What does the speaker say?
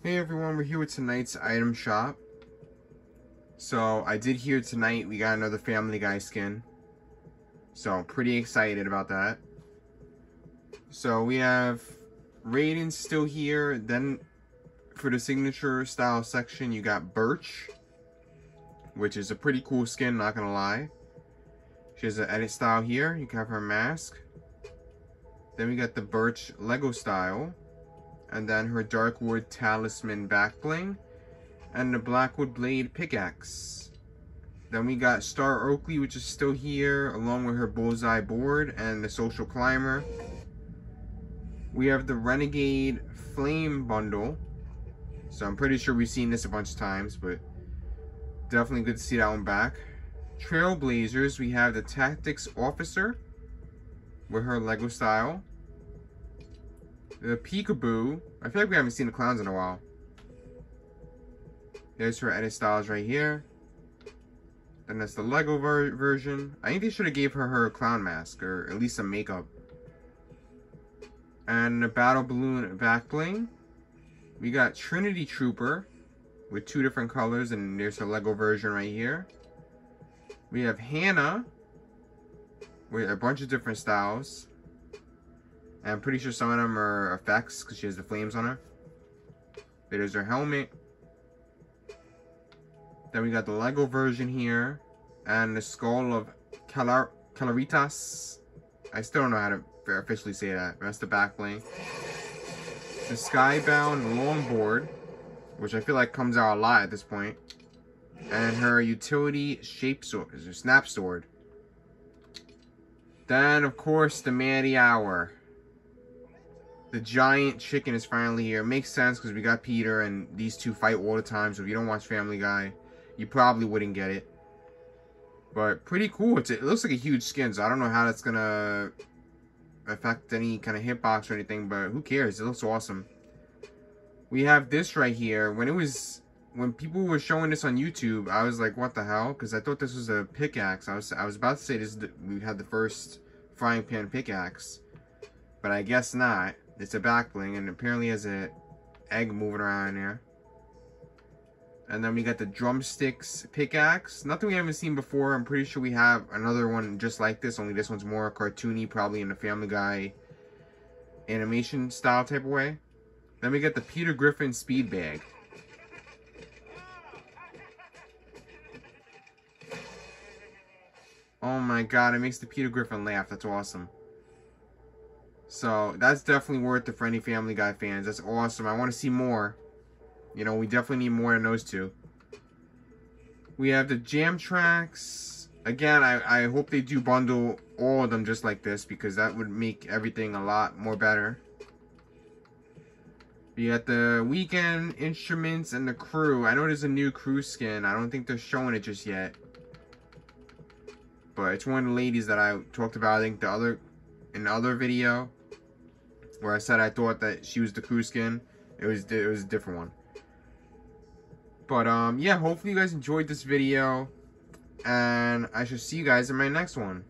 Hey everyone, we're here with tonight's item shop. So I did hear tonight we got another Family Guy skin. So pretty excited about that. So we have Raiden still here. Then for the signature style section you got Birch. Which is a pretty cool skin, not gonna lie. She has an edit style here. You can have her mask. Then we got the Birch Lego style and then her Darkwood Talisman back bling, and the Blackwood Blade pickaxe. Then we got Star Oakley, which is still here, along with her Bullseye board and the Social Climber. We have the Renegade Flame bundle. So I'm pretty sure we've seen this a bunch of times, but definitely good to see that one back. Trailblazers, we have the Tactics Officer with her Lego style. The Peekaboo. I feel like we haven't seen the clowns in a while. There's her edit styles right here. Then that's the Lego ver version. I think they should have gave her her clown mask, or at least some makeup. And the Battle Balloon back bling. We got Trinity Trooper with two different colors, and there's her Lego version right here. We have Hannah with a bunch of different styles. And I'm pretty sure some of them are effects because she has the flames on her. There's her helmet. Then we got the Lego version here. And the skull of Calar Calaritas. I still don't know how to officially say that. That's the back bling. The Skybound Longboard. Which I feel like comes out a lot at this point. And her utility shape sword. Her snap sword. Then, of course, the Manny Hour the giant chicken is finally here. It makes sense because we got Peter and these two fight all the time. So if you don't watch Family Guy, you probably wouldn't get it. But pretty cool. It's, it looks like a huge skin, so I don't know how that's going to affect any kind of hitbox or anything. But who cares? It looks awesome. We have this right here. When it was... When people were showing this on YouTube, I was like, what the hell? Because I thought this was a pickaxe. I was, I was about to say this. we had the first frying pan pickaxe. But I guess not. It's a back bling and apparently has a egg moving around in there. And then we got the drumsticks pickaxe. Nothing we haven't seen before. I'm pretty sure we have another one just like this. Only this one's more cartoony. Probably in the Family Guy animation style type of way. Then we got the Peter Griffin speed bag. Oh my god, it makes the Peter Griffin laugh. That's awesome. So that's definitely worth it for any Family Guy fans. That's awesome. I want to see more. You know, we definitely need more than those two. We have the Jam Tracks. Again, I, I hope they do bundle all of them just like this because that would make everything a lot more better. We got the Weeknd Instruments and the Crew. I know there's a new crew skin. I don't think they're showing it just yet. But it's one of the ladies that I talked about, I think, the other in the other video where I said I thought that she was the crew skin. It was it was a different one. But um yeah, hopefully you guys enjoyed this video and I shall see you guys in my next one.